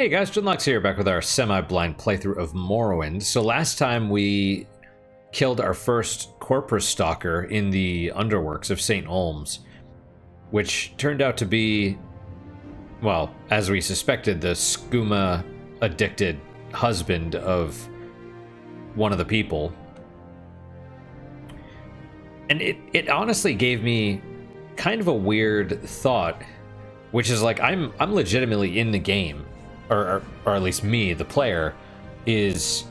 Hey guys, Genlox here, back with our semi-blind playthrough of Morrowind. So last time we killed our first Corprus Stalker in the underworks of St. Olms, which turned out to be, well, as we suspected, the skooma-addicted husband of one of the people. And it, it honestly gave me kind of a weird thought, which is like, I'm, I'm legitimately in the game or, or, at least me, the player, is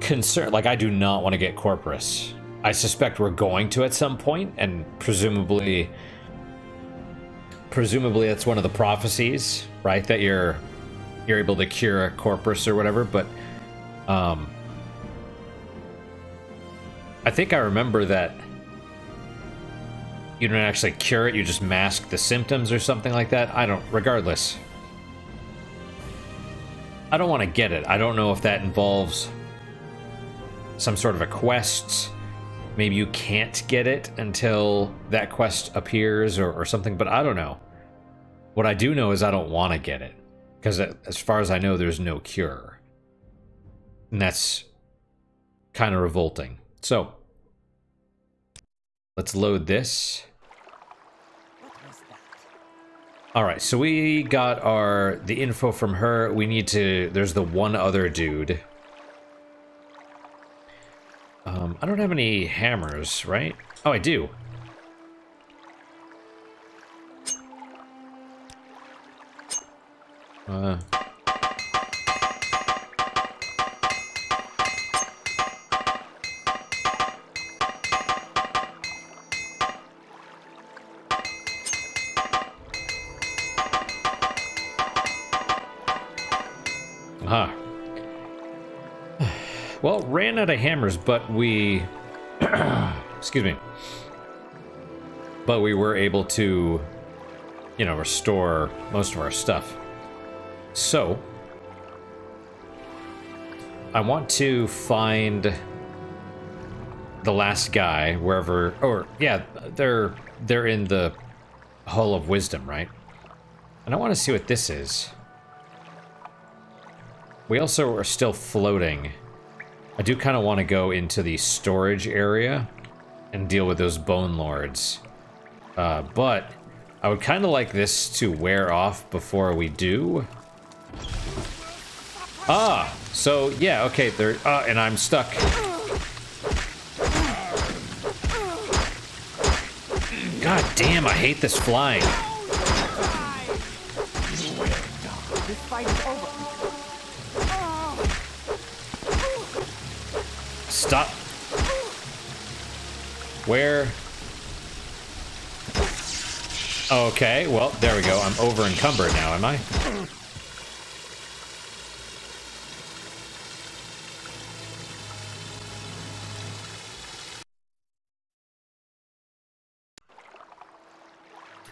concerned. Like, I do not want to get Corprus. I suspect we're going to at some point, and presumably, presumably that's one of the prophecies, right? That you're you're able to cure a Corprus or whatever. But um, I think I remember that you don't actually cure it; you just mask the symptoms or something like that. I don't. Regardless, I don't want to get it. I don't know if that involves some sort of a quest. Maybe you can't get it until that quest appears or, or something, but I don't know. What I do know is I don't want to get it. Because as far as I know, there's no cure. And that's kind of revolting. So, let's load this. All right, so we got our the info from her. We need to. There's the one other dude. Um, I don't have any hammers, right? Oh, I do. Uh, out of hammers, but we... excuse me. But we were able to, you know, restore most of our stuff. So... I want to find the last guy wherever or yeah they're they're in the Hall of Wisdom right and I want to see what this is we also are still floating. I do kind of want to go into the storage area and deal with those Bone Lords. Uh, but I would kind of like this to wear off before we do. Ah, so yeah, okay, there, uh, and I'm stuck. God damn, I hate this flying. Stop. Where? Okay, well, there we go. I'm over encumbered now, am I?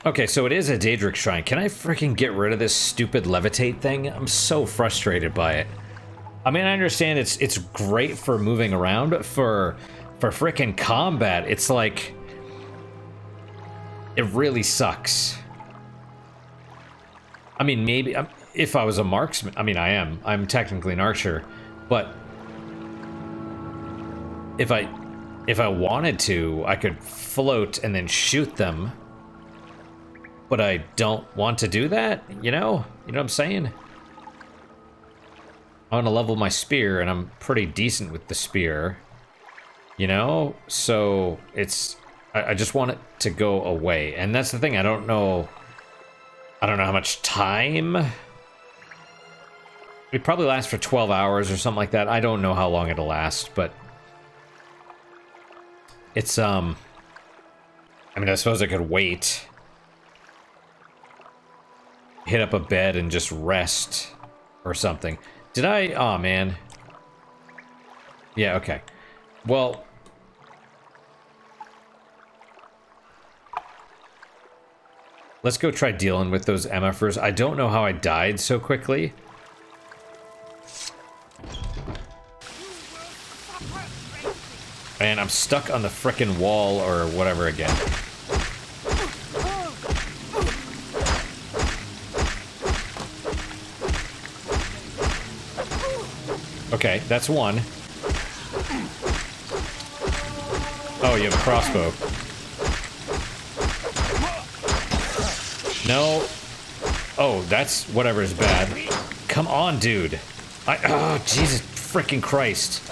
Okay, so it is a Daedric Shrine. Can I freaking get rid of this stupid levitate thing? I'm so frustrated by it. I mean, I understand it's it's great for moving around, but for for freaking combat, it's like it really sucks. I mean, maybe um, if I was a marksman, I mean, I am. I'm technically an archer, but if I if I wanted to, I could float and then shoot them. But I don't want to do that, you know? You know what I'm saying? I want to level my spear, and I'm pretty decent with the spear. You know? So, it's... I, I just want it to go away. And that's the thing, I don't know... I don't know how much time... It probably lasts for 12 hours or something like that. I don't know how long it'll last, but... It's, um... I mean, I suppose I could wait. Hit up a bed and just rest or something. Did I? oh, man. Yeah, okay. Well... Let's go try dealing with those MFers. I don't know how I died so quickly. And I'm stuck on the frickin' wall or whatever again. Okay, that's one. Oh, you have a crossbow. No. Oh, that's whatever is bad. Come on, dude. I. Oh, Jesus freaking Christ.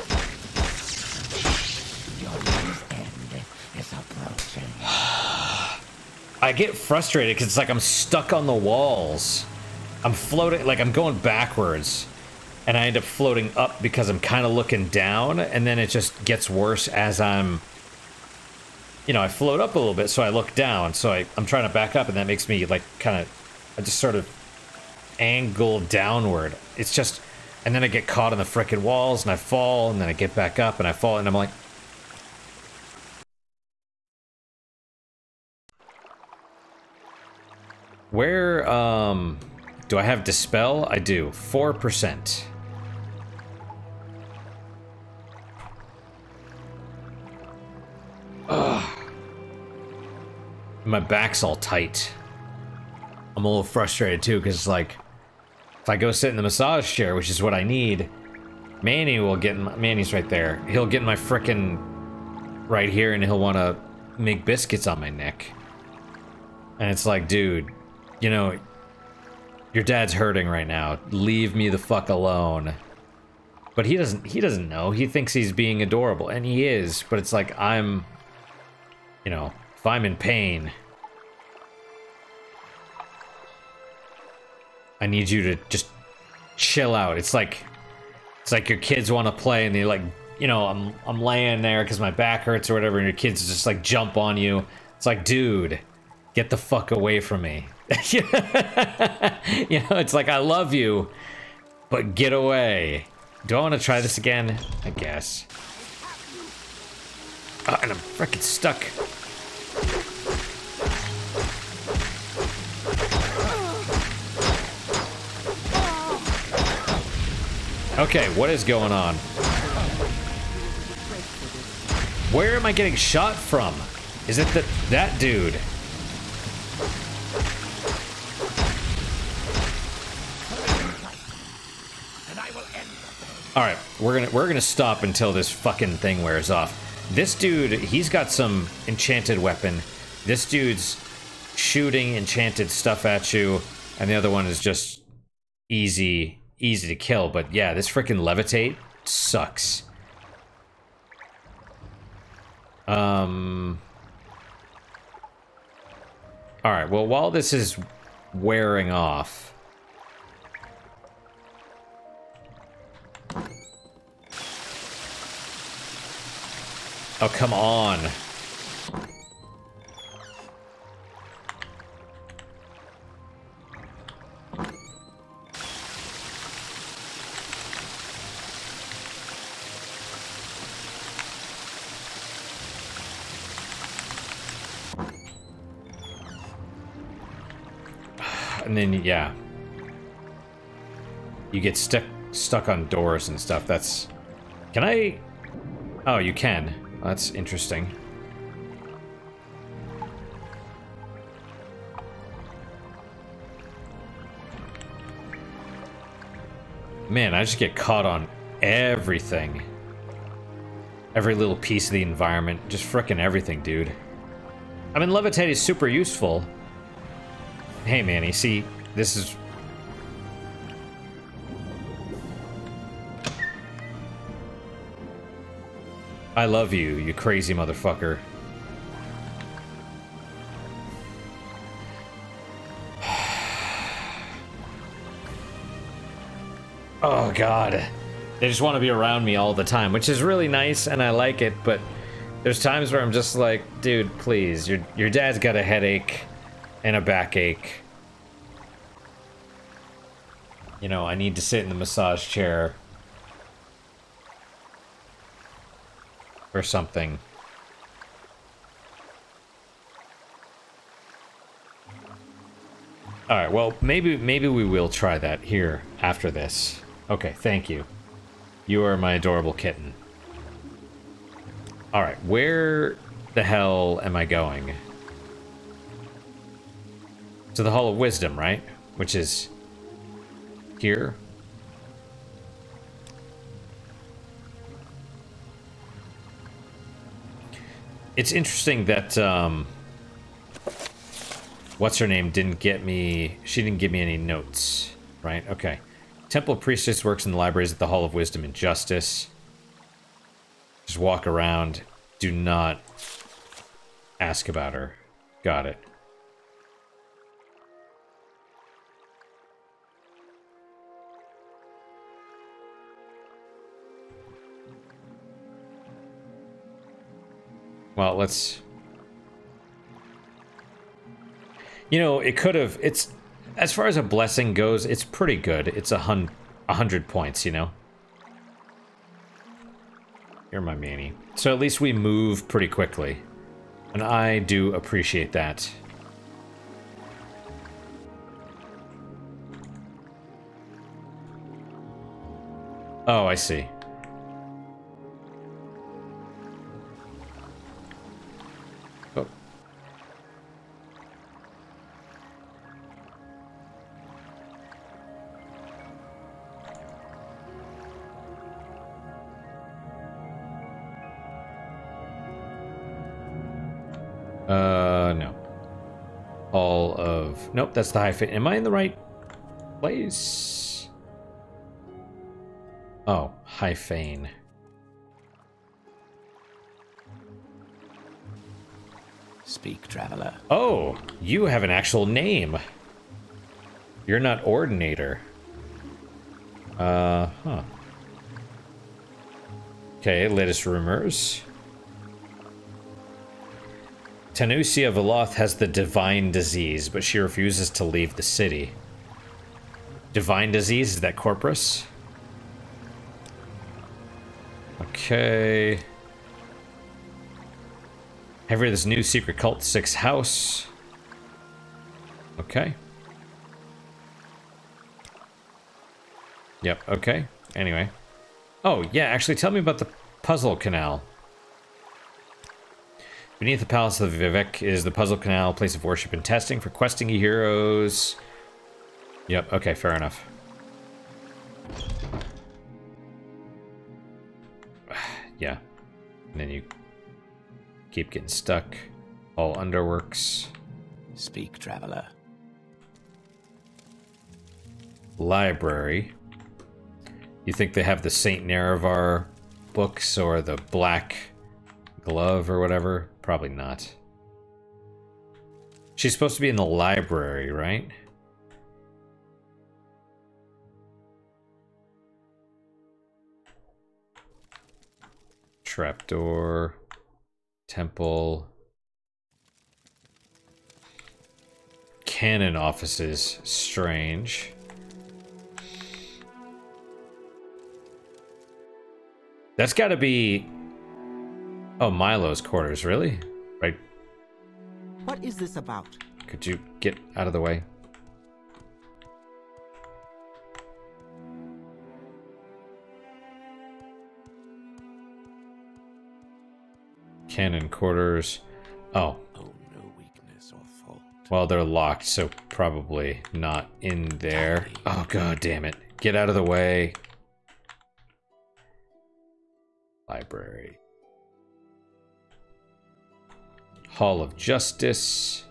I get frustrated because it's like I'm stuck on the walls. I'm floating, like I'm going backwards. And I end up floating up because I'm kind of looking down. And then it just gets worse as I'm you know, I float up a little bit, so I look down. So I, I'm trying to back up, and that makes me like kind of, I just sort of angle downward. It's just, and then I get caught on the frickin' walls, and I fall, and then I get back up, and I fall, and I'm like, where um, do I have dispel? I do, four percent. Ugh. My back's all tight. I'm a little frustrated too, because like, if I go sit in the massage chair, which is what I need, Manny will get in my, Manny's right there. He'll get in my frickin' right here and he'll want to make biscuits on my neck. And it's like, dude, you know, your dad's hurting right now. Leave me the fuck alone. But he doesn't he doesn't know. He thinks he's being adorable and he is, but it's like I'm you know, if I'm in pain, I need you to just chill out. It's like it's like your kids want to play and they like, you know, I'm I'm laying there because my back hurts or whatever, and your kids just like jump on you. It's like, dude, get the fuck away from me. you know, it's like I love you, but get away. Do I want to try this again? I guess. Oh, and I'm freaking stuck. Okay, what is going on? Where am I getting shot from? Is it that that dude? All right, we're gonna we're gonna stop until this fucking thing wears off. This dude, he's got some enchanted weapon. This dude's shooting enchanted stuff at you, and the other one is just easy, easy to kill. But yeah, this freaking levitate sucks. Um. All right. Well, while this is wearing off. Oh, come on. And then, yeah. You get stuck stuck on doors and stuff. That's... Can I... Oh, you can. That's interesting. Man, I just get caught on everything. Every little piece of the environment. Just fricking everything, dude. I mean, levitate is super useful. Hey, Manny, see, this is I love you, you crazy motherfucker. oh god. They just want to be around me all the time, which is really nice and I like it, but there's times where I'm just like, dude, please, your your dad's got a headache and a backache. You know, I need to sit in the massage chair or something. All right, well, maybe maybe we will try that here after this. Okay, thank you. You are my adorable kitten. All right, where the hell am I going? to the Hall of Wisdom, right? Which is here. It's interesting that um, what's her name didn't get me. She didn't give me any notes, right? Okay. Temple Priestess works in the libraries at the Hall of Wisdom and Justice. Just walk around. Do not ask about her. Got it. Well, let's... You know, it could have... It's... As far as a blessing goes, it's pretty good. It's a, hun a hundred points, you know? You're my Manny. So at least we move pretty quickly. And I do appreciate that. Oh, I see. Nope, that's the hyphen. Am I in the right place? Oh, hyphen. Speak, traveler. Oh, you have an actual name. You're not Ordinator. Uh, huh. Okay, latest rumors. Tanusia Veloth has the divine disease, but she refuses to leave the city. Divine disease, is that Corprus? Okay. Have you this new secret cult, Sixth House? Okay. Yep, okay. Anyway. Oh, yeah, actually tell me about the puzzle canal. Beneath the Palace of Vivec is the Puzzle Canal, place of worship and testing for questing heroes. Yep, okay, fair enough. yeah. And then you keep getting stuck. All underworks. Speak, traveler. Library. You think they have the Saint Nerevar books or the Black Glove or whatever? Probably not. She's supposed to be in the library, right? Trapdoor. Temple. Canon offices. Strange. That's got to be Oh, Milo's quarters, really? Right. What is this about? Could you get out of the way? Canon quarters. Oh. Oh, no weakness or fault. Well, they're locked, so probably not in there. Oh, god damn it. Get out of the way. Library. Hall of Justice.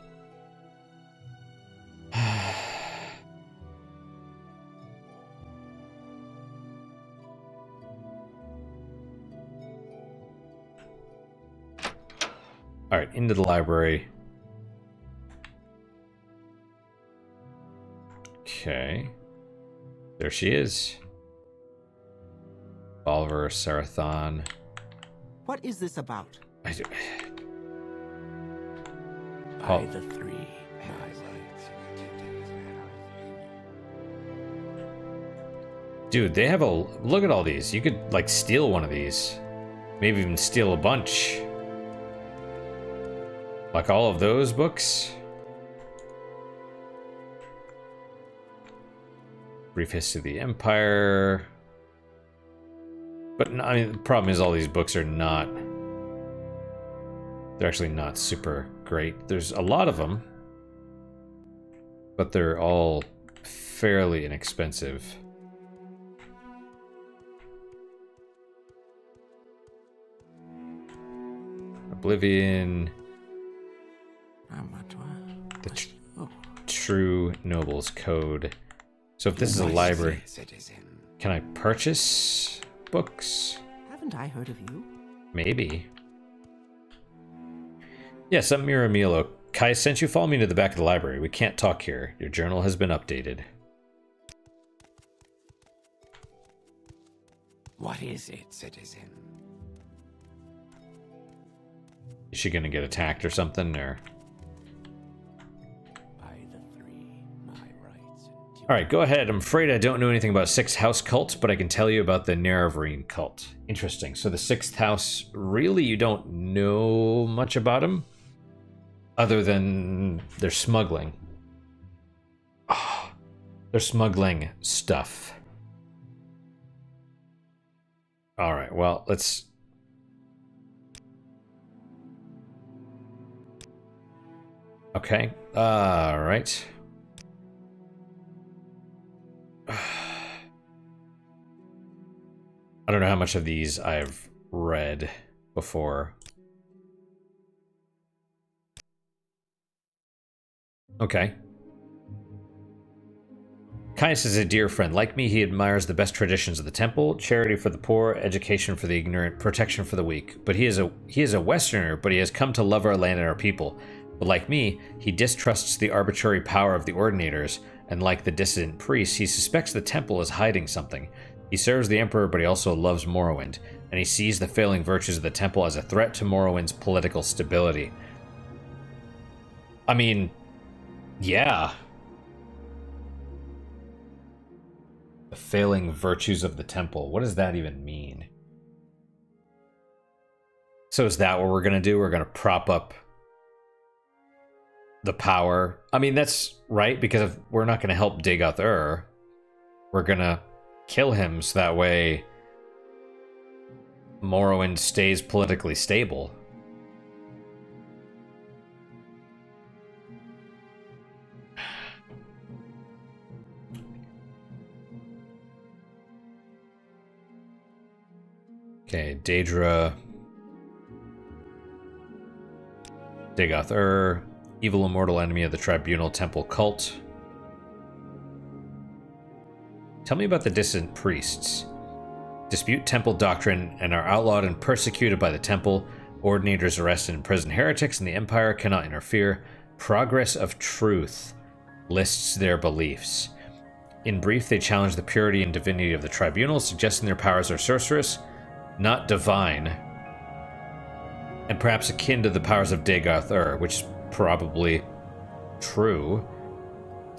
All right, into the library. Okay. There she is. Oliver Sarathon. What is this about? I do, By the three. Dude, they have a look at all these. You could like steal one of these. Maybe even steal a bunch. Like all of those books. Brief History of the Empire. But I mean, the problem is all these books are not. They're actually not super great. There's a lot of them, but they're all fairly inexpensive. Oblivion, ah, the tr- True Nobles Code. So if this is a library, can I purchase books? haven't I heard of you? Maybe. Yes, I'm Mehra Milo. Kai since you. Follow me to the back of the library. We can't talk here. Your journal has been updated. What is it, citizen? Is she gonna get attacked or something? Or By the three, my rights and duties. all right, go ahead. I'm afraid I don't know anything about Sixth House cults, but I can tell you about the Nerevarine cult. Interesting. So the Sixth House, really, you don't know much about them, other than they're smuggling. Ah, they're smuggling stuff. All right. Well, let's. Okay. All right. I don't know how much of these I've read before. Okay. Caius is a dear friend. Like me, he admires the best traditions of the temple, charity for the poor, education for the ignorant, protection for the weak. But he is a he is a Westerner, but he has come to love our land and our people. But like me, he distrusts the arbitrary power of the ordinators, and like the dissident priests, he suspects the temple is hiding something. He serves the Emperor, but he also loves Morrowind, and he sees the failing virtues of the temple as a threat to Morrowind's political stability. I mean, yeah. The failing virtues of the temple. What does that even mean? So is that what we're going to do? We're going to prop up the power. I mean, that's right because if we're not going to help Dagoth Ur, we're going to kill him so that way Morrowind stays politically stable. Okay, Daedra. Dagoth Ur. Evil immortal enemy of the Tribunal Temple cult. Tell me about the dissident priests. Dispute temple doctrine and are outlawed and persecuted by the temple. Ordinators arrest and imprison heretics, and the Empire cannot interfere. Progress of Truth lists their beliefs. In brief, they challenge the purity and divinity of the tribunal, suggesting their powers are sorcerous, not divine, and perhaps akin to the powers of Dagoth Ur, which is probably true.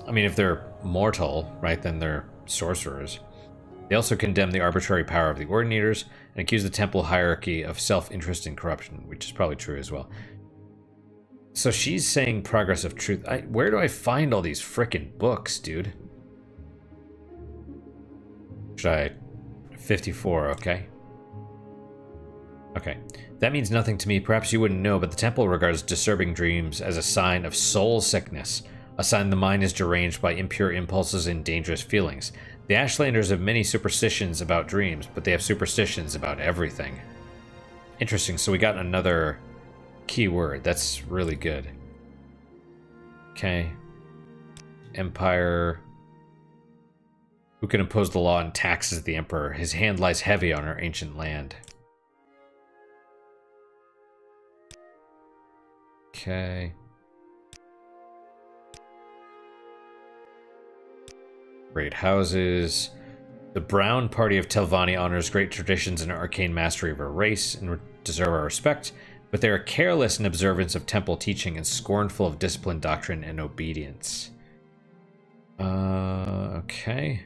I mean, if they're mortal, right, then they're sorcerers. They also condemn the arbitrary power of the Ordinators and accuse the temple hierarchy of self interest and corruption, which is probably true as well. So she's saying progress of truth. I, where do I find all these frickin' books, dude? Should I. 54, okay. Okay. That means nothing to me. Perhaps you wouldn't know, but the temple regards disturbing dreams as a sign of soul sickness, a sign the mind is deranged by impure impulses and dangerous feelings. The Ashlanders have many superstitions about dreams, but they have superstitions about everything. Interesting, so we got another keyword. That's really good. Okay. Empire. Who can impose the law and taxes the emperor? His hand lies heavy on our ancient land. Okay. Great houses. The Brown Party of Telvanni honors great traditions and arcane mastery of our race and deserve our respect, but they are careless in observance of temple teaching and scornful of discipline, doctrine, and obedience. Uh, okay.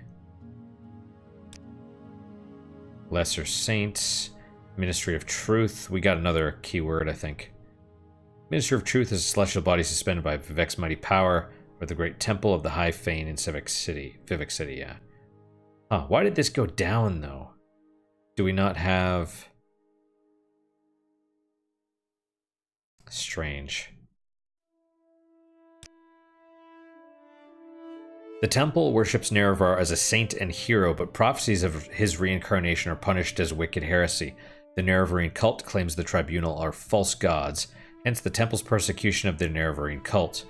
Lesser Saints. Ministry of Truth. We got another keyword, I think. Ministry of Truth is a celestial body suspended by Vivec's mighty power, or the great temple of the High Fane in Vivec City. Vivec City, yeah. Huh, why did this go down, though? Do we not have... Strange. The temple worships Nerevar as a saint and hero, but prophecies of his reincarnation are punished as wicked heresy. The Nerevarine cult claims the tribunal are false gods, hence the temple's persecution of the Nerevarine cult.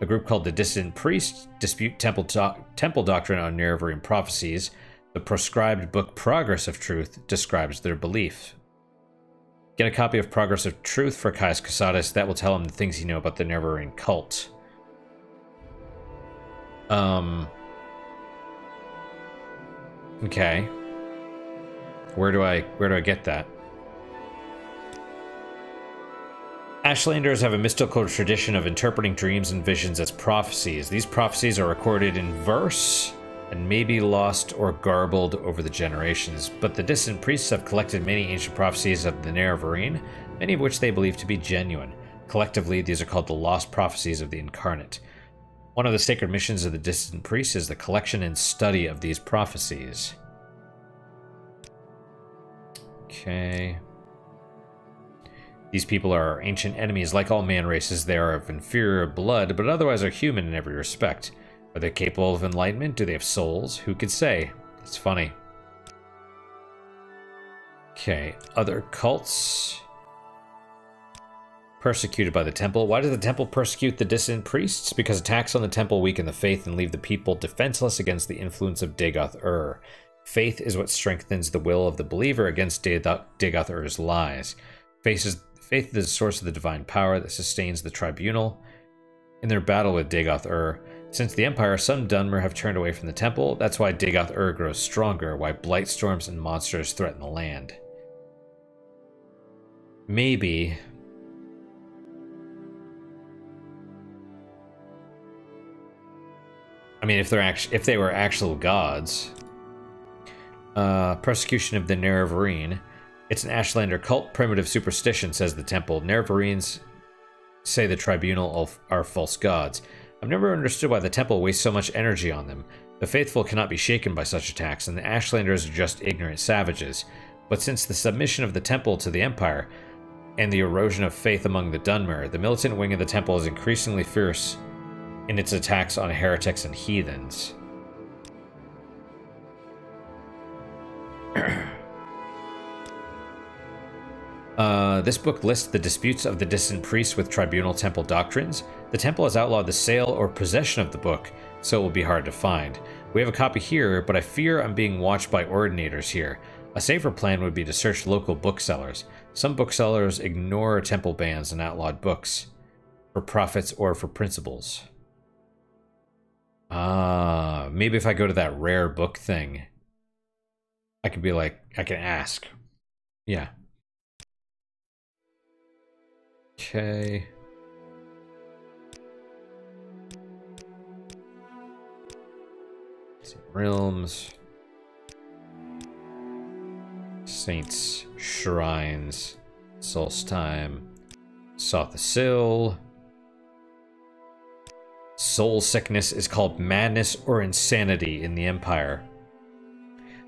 A group called the Dissident Priests dispute temple, doc- temple doctrine on Nerevarine prophecies. The proscribed book Progress of Truth describes their belief. Get a copy of Progress of Truth for Caius Cosades. That will tell him the things he know about the Nerevarine cult. Um. Okay. Where do I where do I get that? Ashlanders have a mystical tradition of interpreting dreams and visions as prophecies. These prophecies are recorded in verse and may be lost or garbled over the generations, but the dissident priests have collected many ancient prophecies of the Nerevarine, many of which they believe to be genuine. Collectively, these are called the lost prophecies of the incarnate. One of the sacred missions of the dissident priests is the collection and study of these prophecies. Okay. These people are our ancient enemies. Like all man races, they are of inferior blood, but otherwise are human in every respect. Are they capable of enlightenment? Do they have souls? Who could say? It's funny. Okay, other cults. Persecuted by the temple. Why does the temple persecute the dissident priests? Because attacks on the temple weaken the faith and leave the people defenseless against the influence of Dagoth Ur. Faith is what strengthens the will of the believer against Dagoth Ur's lies. Faith is, faith is the source of the divine power that sustains the tribunal. In their battle with Dagoth Ur, since the Empire, some Dunmer have turned away from the temple. That's why Dagoth Ur grows stronger, why blight storms and monsters threaten the land. Maybe. I mean, if they're actually, if they were actual gods, uh, persecution of the Nerevarine. It's an Ashlander cult primitive superstition, says the temple. Nerevarines say the tribunal are false gods. I've never understood why the temple wastes so much energy on them. The faithful cannot be shaken by such attacks, and the Ashlanders are just ignorant savages. But since the submission of the temple to the Empire and the erosion of faith among the Dunmer, the militant wing of the temple is increasingly fierce in its attacks on heretics and heathens. Uh, this book lists the disputes of the dissident priests with tribunal temple doctrines. The temple has outlawed the sale or possession of the book, so it will be hard to find. We have a copy here, but I fear I'm being watched by ordinators here. A safer plan would be to search local booksellers. Some booksellers ignore temple bans and outlawed books for profits or for principles. Ah, maybe if I go to that rare book thing, I could be like, I can ask. Yeah. Okay. Realms. Saints, Shrines, Solstheim, Sotha Sil. Soul sickness is called madness or insanity in the Empire.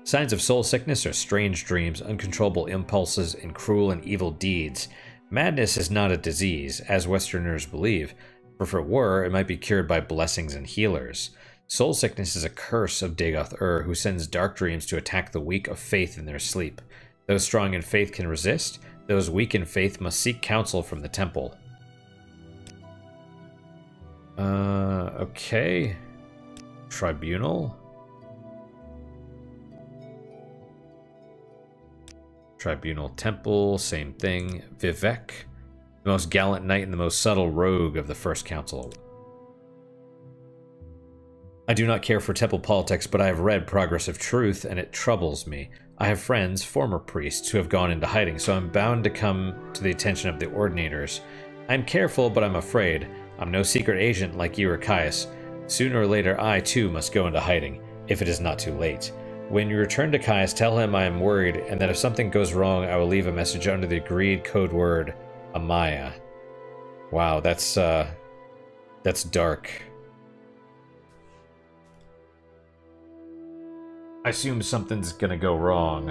Signs of soul sickness are strange dreams, uncontrollable impulses, and cruel and evil deeds. Madness is not a disease, as Westerners believe, for if it were, it might be cured by blessings and healers. Soul sickness is a curse of Dagoth Ur, who sends dark dreams to attack the weak of faith in their sleep. Those strong in faith can resist, those weak in faith must seek counsel from the temple. Uh, okay. Tribunal? Tribunal Temple, same thing. Vivec, the most gallant knight and the most subtle rogue of the First Council. I do not care for temple politics, but I have read Progress of Truth, and it troubles me. I have friends, former priests, who have gone into hiding, so I'm bound to come to the attention of the ordinators. I'm careful, but I'm afraid. I'm no secret agent like you or Caius. Sooner or later, I too must go into hiding, if it is not too late. When you return to Caius, tell him I am worried and that if something goes wrong, I will leave a message under the agreed code word, Amaya. Wow, that's, uh, that's dark. I assume something's gonna go wrong.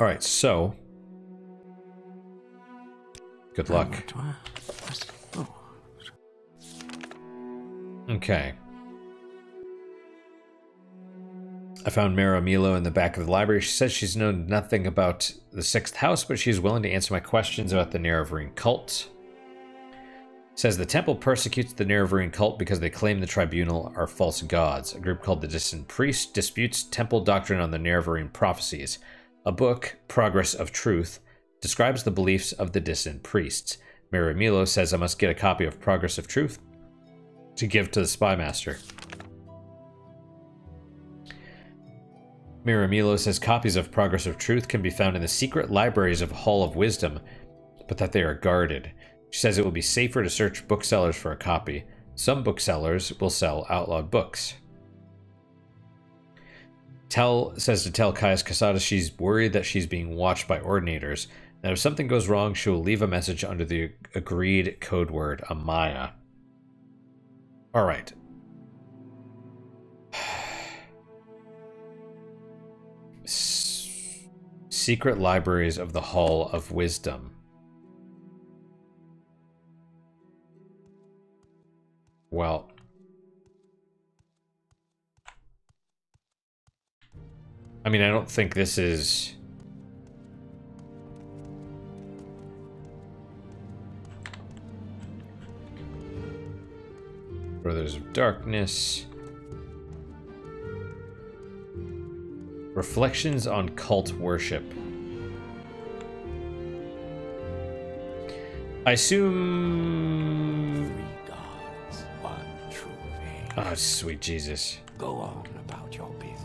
Alright, so... Good luck. Okay. I found Mehra Milo in the back of the library. She says she's known nothing about the sixth house, but she's willing to answer my questions about the Nerevarine cult. Says the temple persecutes the Nerevarine cult because they claim the tribunal are false gods. A group called the Dissident Priests disputes temple doctrine on the Nerevarine prophecies. A book, Progress of Truth, describes the beliefs of the Dissident Priests. Mehra Milo says I must get a copy of Progress of Truth to give to the Spy Master. Mehra Milo says copies of Progress of Truth can be found in the secret libraries of Hall of Wisdom, but that they are guarded. She says it will be safer to search booksellers for a copy. Some booksellers will sell outlawed books. Tell says to tell Caius Casada she's worried that she's being watched by ordinators. That if something goes wrong, she will leave a message under the agreed code word Amaya. All right. Secret libraries of the Hall of Wisdom. Well, I mean, I don't think this is. Brothers of Darkness. Reflections on Cult Worship. I assume. Three gods, one true faith. Oh, sweet Jesus. Go on about your business.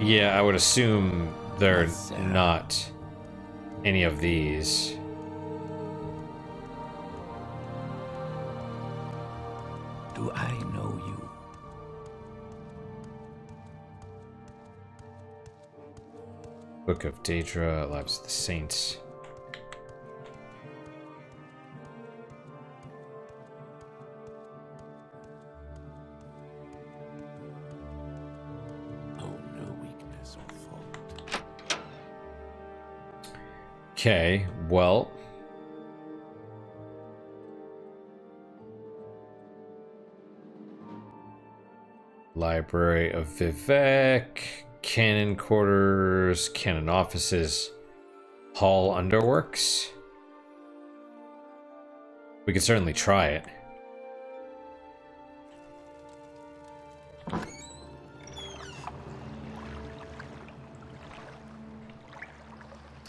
Yeah, I would assume they're not any of these. Do I know you? Book of Daedra, Lives of the Saints. Know no weakness or fault. Okay, well. Library of Vivec, Canon Quarters, Canon Offices, Hall Underworks. We could certainly try it.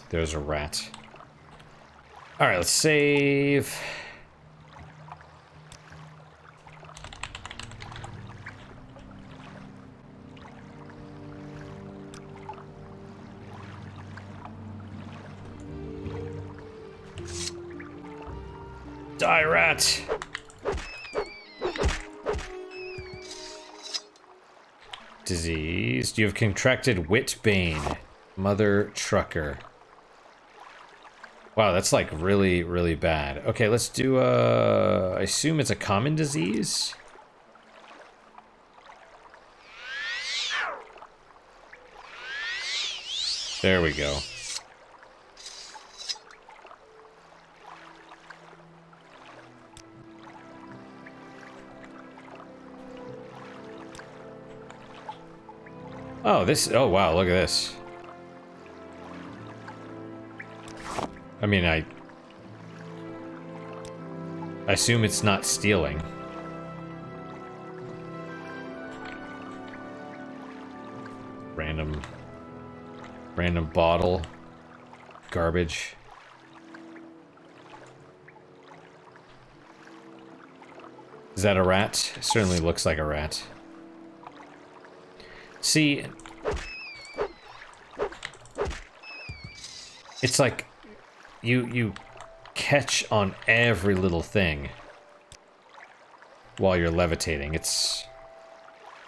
There's a rat. Alright, let's save. You have contracted Witbane. Mother Trucker. Wow, that's like really, really bad. Okay, let's do uh I assume it's a common disease. There we go. Oh, this oh wow, look at this. I mean, I... I assume it's not stealing. Random... Random bottle. Garbage. Is that a rat? Certainly looks like a rat. See... It's like you you catch on every little thing while you're levitating. It's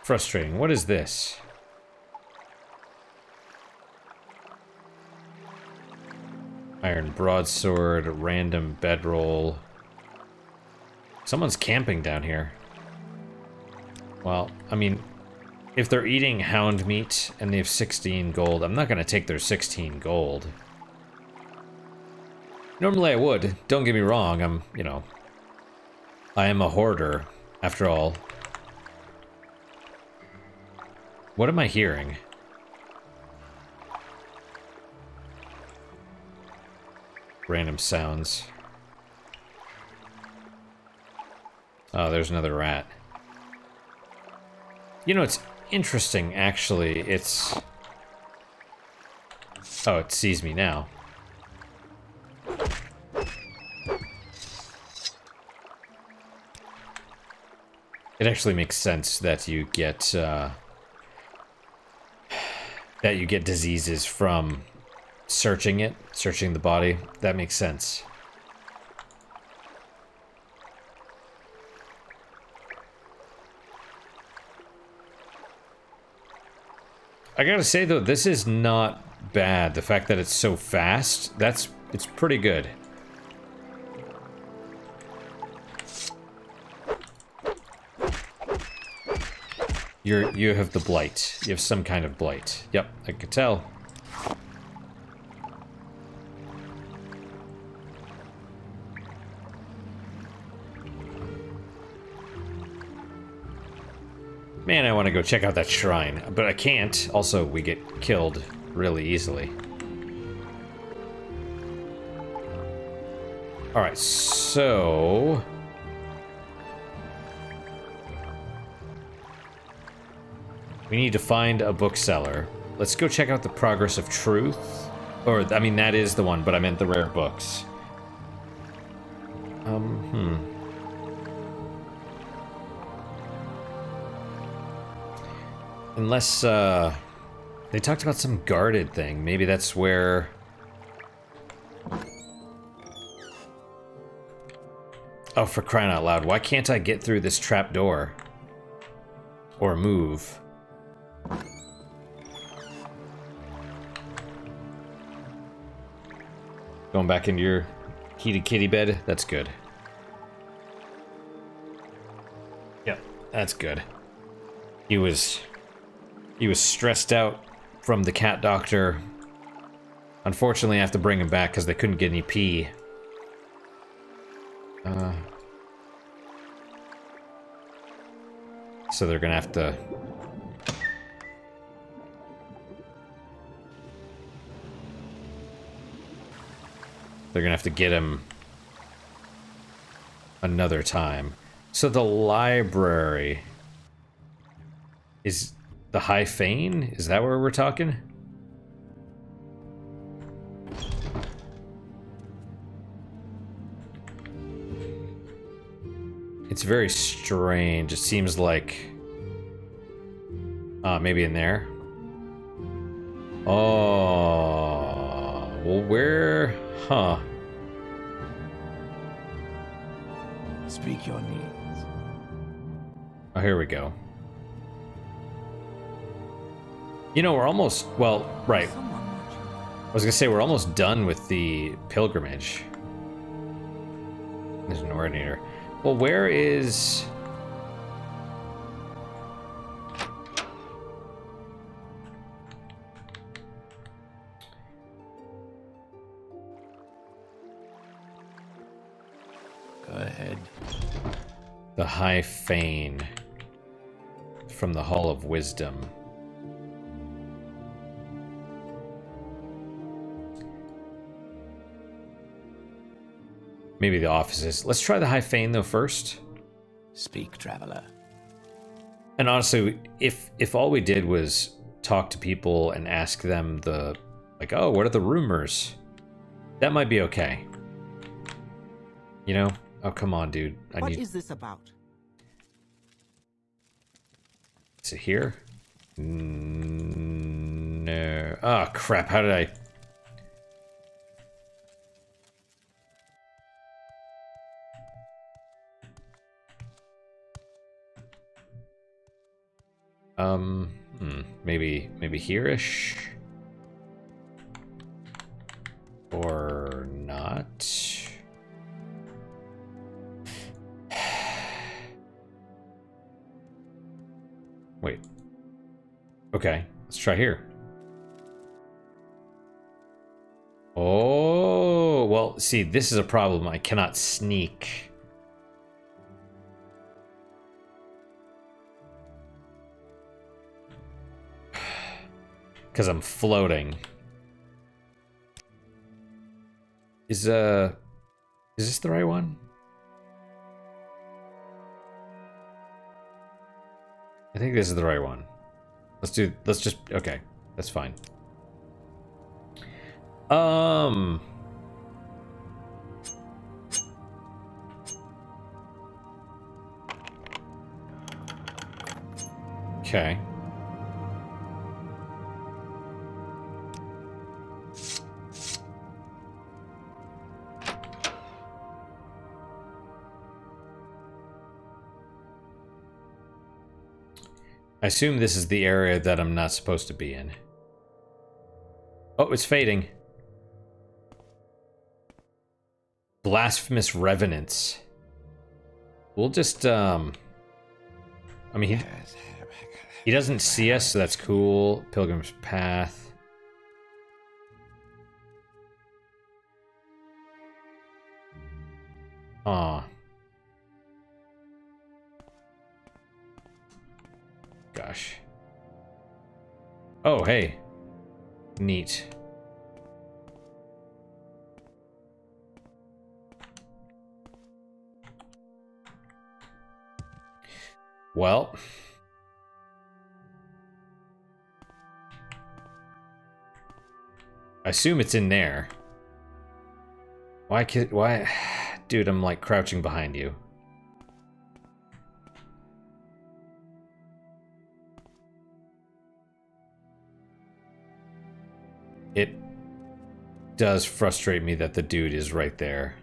frustrating. What is this? Iron broadsword, random bedroll. Someone's camping down here. Well, I mean, if they're eating hound meat and they have 16 gold, I'm not going to take their 16 gold. Normally I would. Don't get me wrong. I'm, you know, I am a hoarder, after all. What am I hearing? Random sounds. Oh, there's another rat. You know, it's interesting, actually. It's... Oh, it sees me now. It actually makes sense that you get, uh, that you get diseases from searching it, searching the body. That makes sense. I gotta say though, this is not bad. The fact that it's so fast, that's it's pretty good. You're you have the blight. You have some kind of blight. Yep, I could tell. Man, I want to go check out that shrine, but I can't. Also, we get killed really easily. Alright, so... We need to find a bookseller. Let's go check out the Progress of Truth. Or, I mean, that is the one, but I meant the rare books. Um, hmm. Unless, uh... They talked about some guarded thing. Maybe that's where... Oh, for crying out loud. Why can't I get through this trap door? Or move? Going back into your heated kitty bed? That's good. Yep, that's good. He was... He was stressed out from the cat doctor. Unfortunately, I have to bring him back because they couldn't get any pee. Uh... So they're gonna have to They're gonna have to get him another time. So the library is the High Fane? Is that where we're talking? It's very strange. It seems like... Uh, maybe in there? Oh... Well, where... Huh. Speak your needs. Oh, here we go. You know, we're almost, well, right. I was gonna say, we're almost done with the pilgrimage. There's an ordinator. Well, where is... Go ahead. The High Fane from the Hall of Wisdom. Maybe the offices. Let's try the High Fane though first. Speak, traveler. And honestly, if if all we did was talk to people and ask them the like, oh, what are the rumors? That might be okay. You know? Oh, come on, dude. I What need is this about? Is it here? Mm, No. Oh, crap. How did I... Um, hmm, maybe, maybe here-ish? Or not? Wait. Okay, let's try here. Oh, well, see, this is a problem. I cannot sneak. Because I'm floating. Is, uh... Is this the right one? I think this is the right one. Let's do... Let's just... Okay. That's fine. Um... Okay. I assume this is the area that I'm not supposed to be in. Oh, it's fading. Blasphemous Revenants. We'll just, um... I mean, he, he doesn't see us, so that's cool. Pilgrim's Path. Aw. Gosh. Oh, hey. Neat. Well. I assume it's in there. Why why dude, I'm like crouching behind you. It does frustrate me that the dude is right there.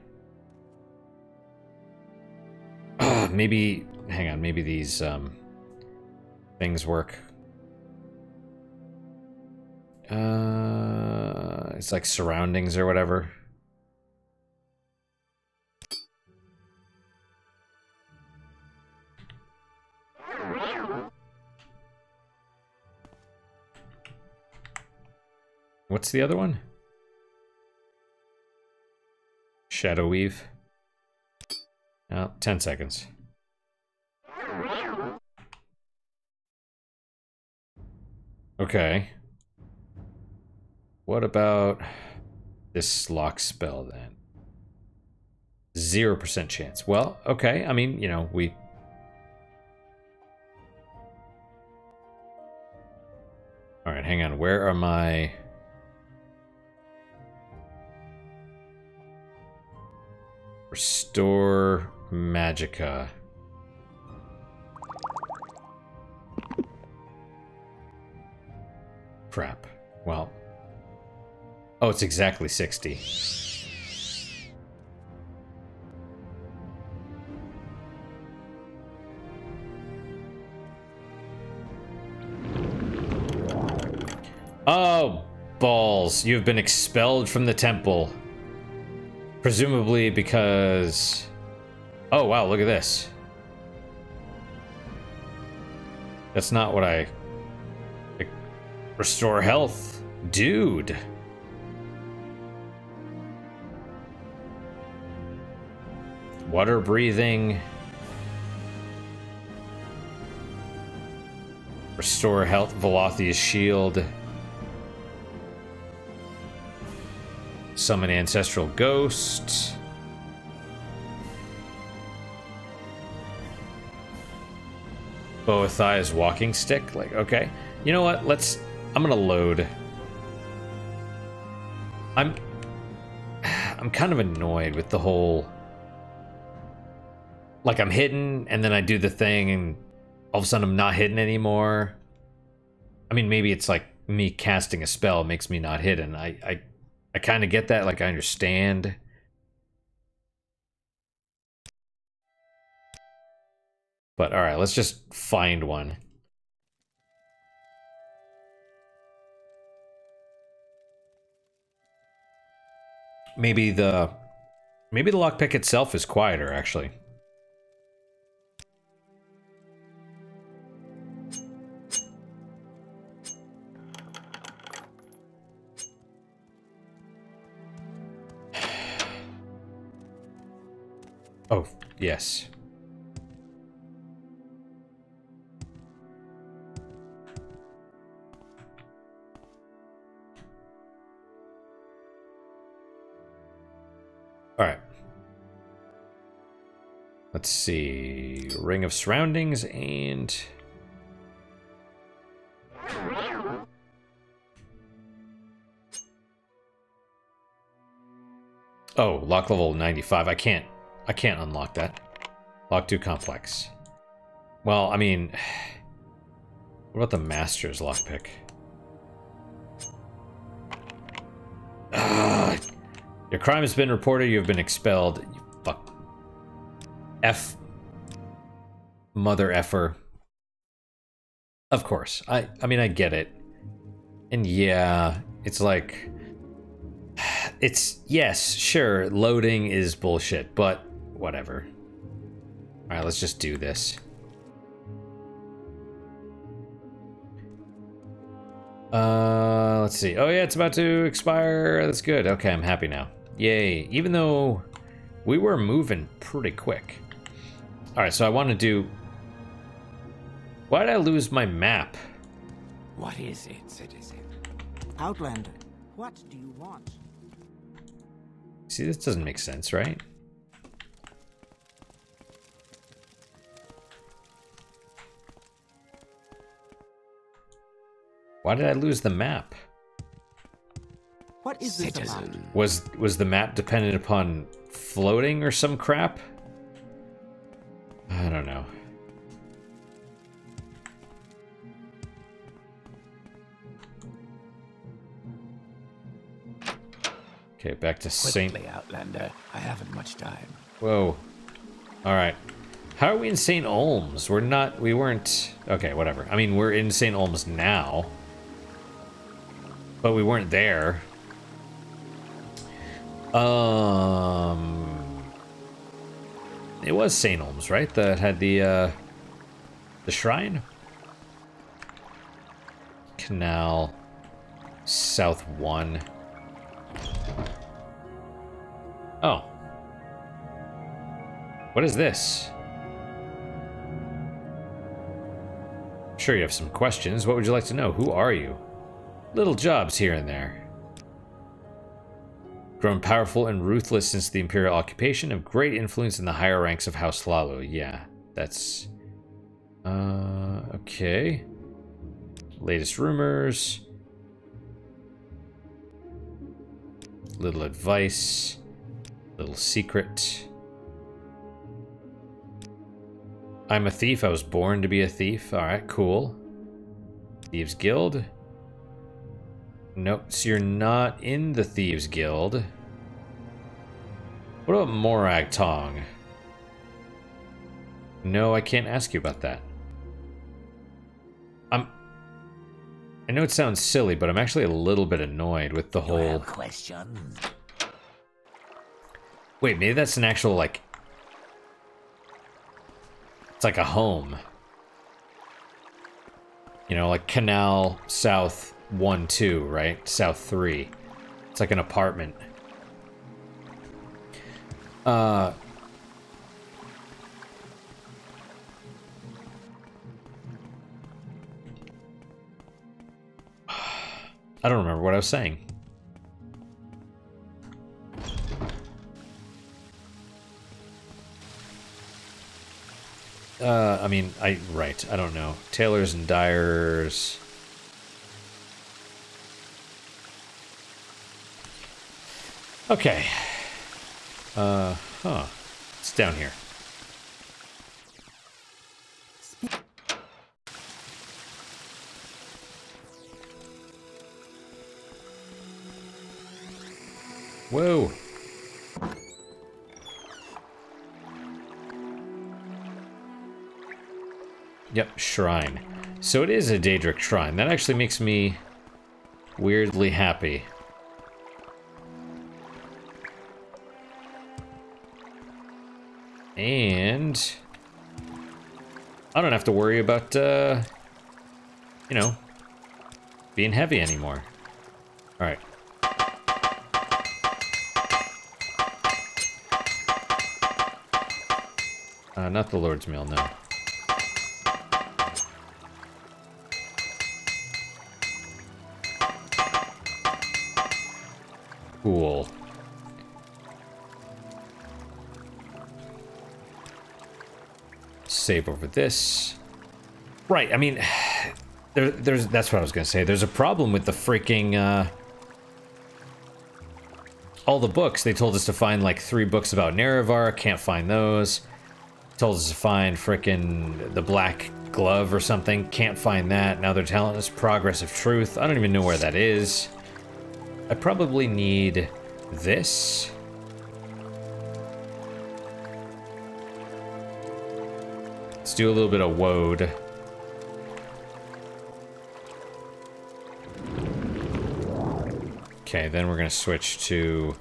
Maybe hang on, maybe these um things work. Uh, it's like surroundings or whatever. What's the other one? Shadow Weave. Oh, 10 seconds. Okay. What about this lock spell then? Zero percent chance. Well, okay. I mean, you know, we. All right, hang on. Where are my? Restore Magicka. Crap. Well, Oh, it's exactly 60. Oh, balls. You've been expelled from the temple. Presumably because... Oh, wow, look at this. That's not what I... Like, Restore health? Dude. Water breathing. Restore health, Velouthia's shield. Summon ancestral ghost. Boethiah's walking stick. Like, okay. You know what? Let's. I'm gonna load. I'm. I'm kind of annoyed with the whole like I'm hidden and then I do the thing and all of a sudden I'm not hidden anymore. I mean, maybe it's like me casting a spell makes me not hidden. I I, I kind of get that. Like I understand. But all right, let's just find one. Maybe the maybe the lockpick itself is quieter actually. Yes. All right. Let's see. Ring of surroundings and... Oh, lock level 95. I can't I can't unlock that. Lock too complex. Well, I mean... What about the Master's lockpick? Your crime has been reported. You have been expelled. You fuck. F. Mother effer. Of course. I, I mean, I get it. And yeah, it's like... It's, yes, sure, loading is bullshit, but whatever. Alright, let's just do this. Uh, let's see. Oh yeah, it's about to expire. That's good. Okay, I'm happy now. Yay. Even though we were moving pretty quick. Alright, so I want to do... Why did I lose my map? What is it, citizen? Outlander, what do you want? See, this doesn't make sense, right? Why did I lose the map? What is this about? Was was the map dependent upon floating or some crap? I don't know. Okay, back to Saint. Quickly, Outlander. I haven't much time. Whoa. All right. How are we in St. Olms? We're not. We weren't. Okay, whatever. I mean, we're in St. Olms now, but we weren't there. Um. It was St. Olms, right? That had the uh, the shrine. Canal South One. Oh. What is this? I'm Sure you have some questions. What would you like to know? Who are you? Little jobs here and there. Grown powerful and ruthless since the Imperial occupation, of great influence in the higher ranks of House Hlaalu. Yeah, that's... Uh, okay. Latest rumors. Little advice. Little secret. I'm a thief. I was born to be a thief. Alright, cool. Thieves Guild. Nope, so you're not in the Thieves Guild. What about Morag Tong? No, I can't ask you about that. I'm... I know it sounds silly, but I'm actually a little bit annoyed with the You whole... question. Wait, maybe that's an actual, like... It's like a home. You know, like Canal South 1, 2, right? South 3. It's like an apartment. Uh... I don't remember what I was saying. Uh, I mean, I right. I don't know. Tailors and dyers. Okay. Uh, huh. It's down here. Whoa. Yep, shrine. So it is a Daedric shrine. That actually makes me weirdly happy. I don't have to worry about, uh, you know, being heavy anymore. All right. Uh, not the Lord's Meal, no. Cool. Save over this. Right, I mean, there, there's that's what I was gonna say. There's a problem with the freaking uh, all the books. They told us to find like three books about Nerevar. Can't find those. Told us to find frickin' the Black Glove or something. Can't find that. Now they're telling us Progress of Truth. I don't even know where that is. I probably need this. Do a little bit of woad. Okay, then we're gonna switch to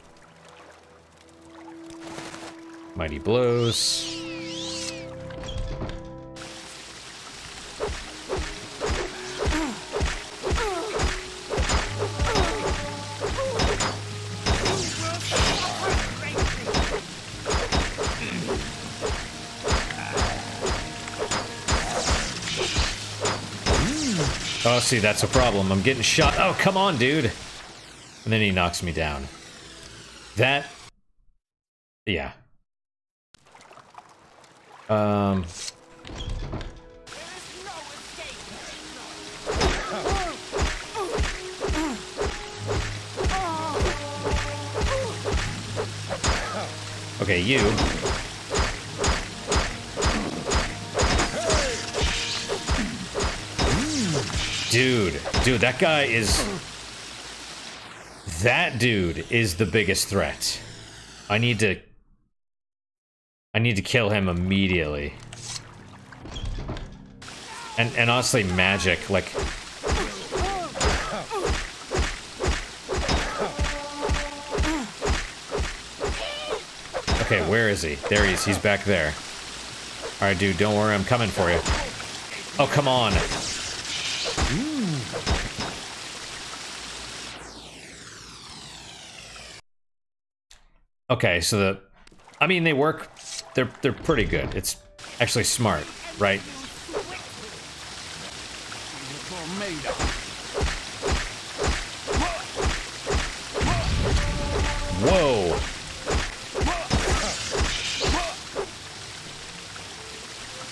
Mighty Blows. See, that's a problem. I'm getting shot. Oh, come on, dude. And then he knocks me down. That... Yeah. Um... Okay, you. Dude, that guy is... That dude is the biggest threat. I need to... I need to kill him immediately. And, and honestly, magic, like... Okay, where is he? There he is. He's back there. Alright, dude, don't worry. I'm coming for you. Oh, come on. Okay, so the... I mean, they work... They're, they're pretty good. It's actually smart, right? Whoa!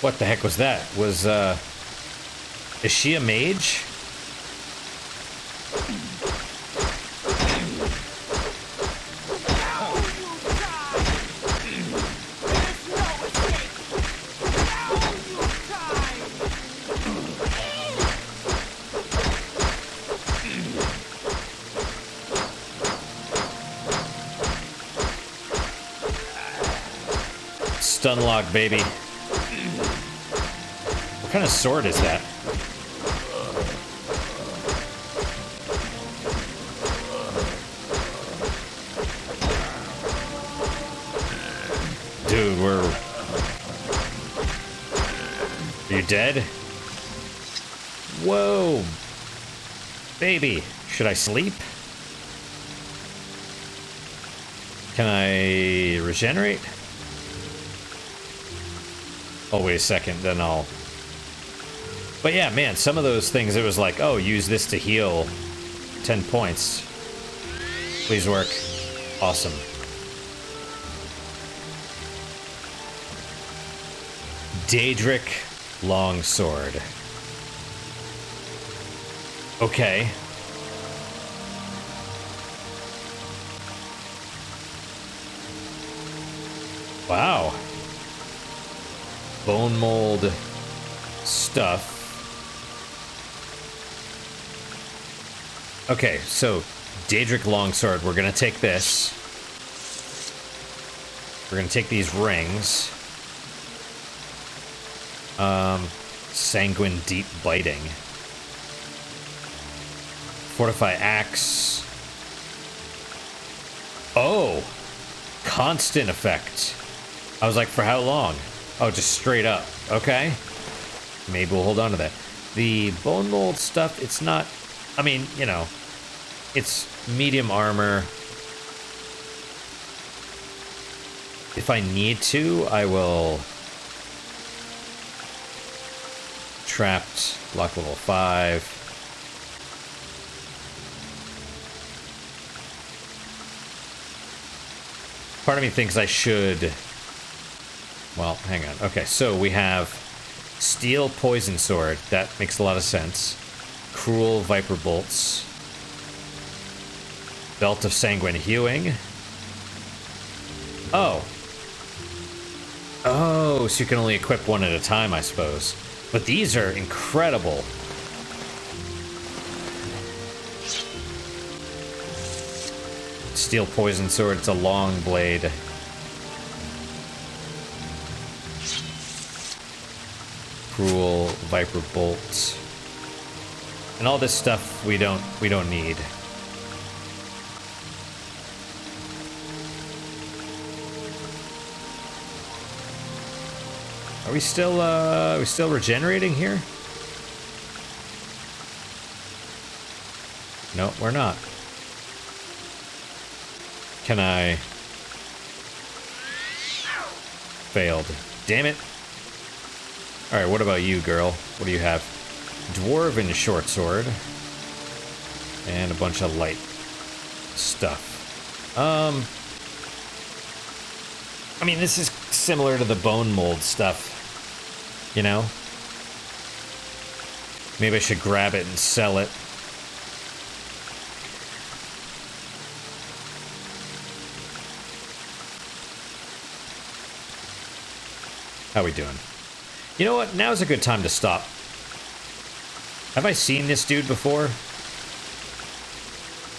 What the heck was that? Was, uh... Is she a mage? Stunlock, baby. What kind of sword is that? Dude, we're... Are you dead? Whoa! Baby, should I sleep? Can I regenerate? Oh, wait a second, then I'll... But yeah, man, some of those things, it was like, oh, use this to heal 10 points. Please work. Awesome. Daedric Longsword. Okay. Wow. Bone mold stuff. Okay, so Daedric Longsword, we're gonna take this. We're gonna take these rings. Um, Sanguine Deep Biting. Fortify Axe. Oh! Constant effect. I was like, for how long? Oh, just straight up. Okay. Maybe we'll hold on to that. The bone mold stuff, it's not... I mean, you know, it's medium armor. If I need to, I will... Trapped, lock level 5. Part of me thinks I should... Well, hang on. Okay, so we have Steel poison sword. That makes a lot of sense. Cruel viper bolts. Belt of sanguine hewing. Oh. Oh, so you can only equip one at a time, I suppose. But these are incredible. Steel poison sword, it's a long blade. Cruel viper bolts. And all this stuff we don't we don't need. Are we still uh are we still regenerating here? No, we're not. Can I failed. Damn it. Alright, what about you, girl? What do you have? Dwarven short sword. And a bunch of light stuff. Um I mean this is similar to the bone mold stuff. You know? Maybe I should grab it and sell it. How we doing? You know what? Now's a good time to stop. Have I seen this dude before?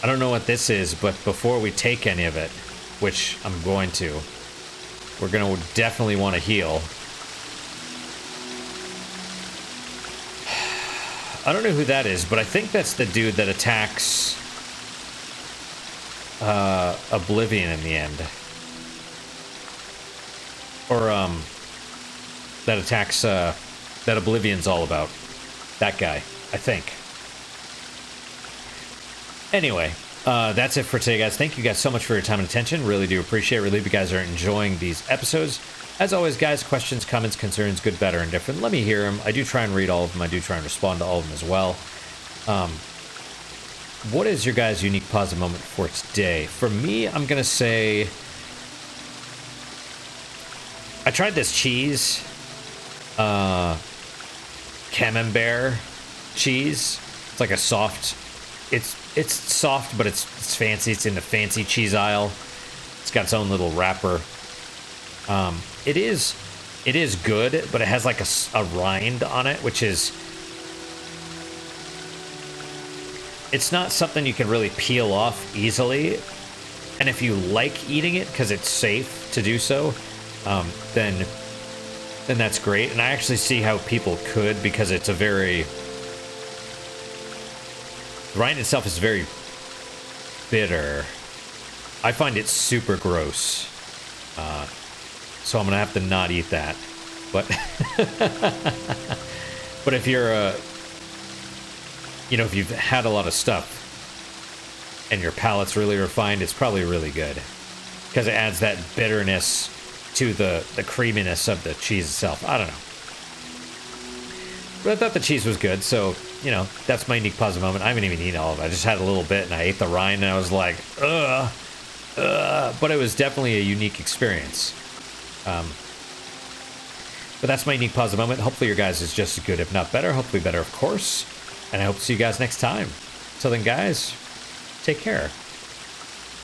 I don't know what this is, but before we take any of it, which I'm going to, we're going to definitely want to heal. I don't know who that is, but I think that's the dude that attacks uh, Oblivion in the end. Or, um, that attacks, uh, that Oblivion's all about. That guy, I think. Anyway, uh, that's it for today, guys. Thank you guys so much for your time and attention. Really do appreciate it. Really, you guys are enjoying these episodes. As always, guys, questions, comments, concerns, good, better, and different. Let me hear them. I do try and read all of them. I do try and respond to all of them as well. Um, what is your guys' unique positive moment for today? For me, I'm going to say... I tried this cheese uh, camembert cheese. It's like a soft. It's it's soft, but it's it's fancy. It's in the fancy cheese aisle. It's got its own little wrapper. Um, it is it is good, but it has like a, a rind on it, which is it's not something you can really peel off easily. And if you like eating it because it's safe to do so, um, then then that's great. And I actually see how people could because it's a very... Rind itself is very bitter. I find it super gross. Uh, so I'm going to have to not eat that. But... but if you're a... You know, if you've had a lot of stuff and your palate's really refined, it's probably really good. Because it adds that bitterness to the, the creaminess of the cheese itself. I don't know. But I thought the cheese was good, so, you know, that's my unique positive moment. I haven't even eaten all of it. I just had a little bit and I ate the rind and I was like, ugh, ugh. But it was definitely a unique experience. Um, but that's my unique positive moment. Hopefully your guys is just as good, if not better. Hopefully better, of course. And I hope to see you guys next time. Till then, guys, take care.